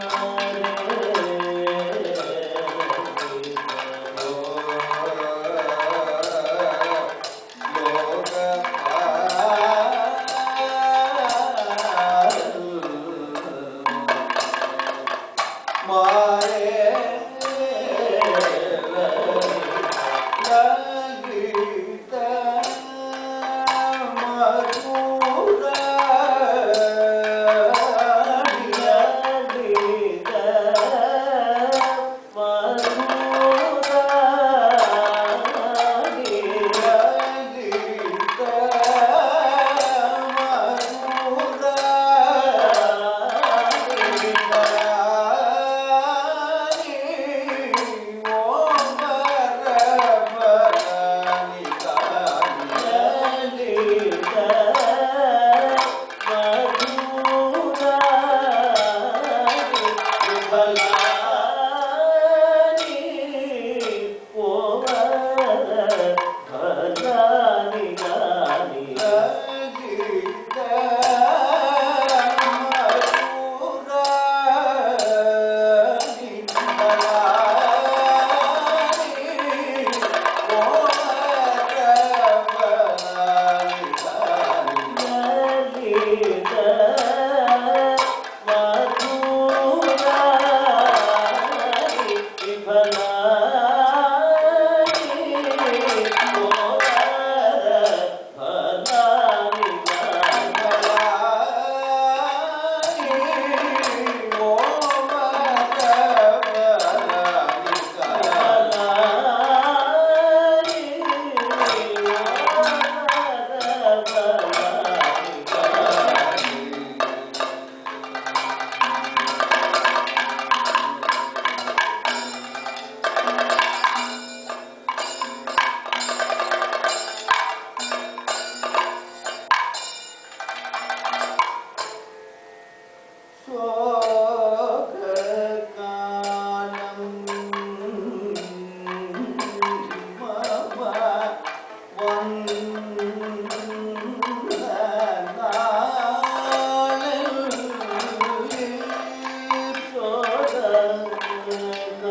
Oh,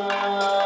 Yeah.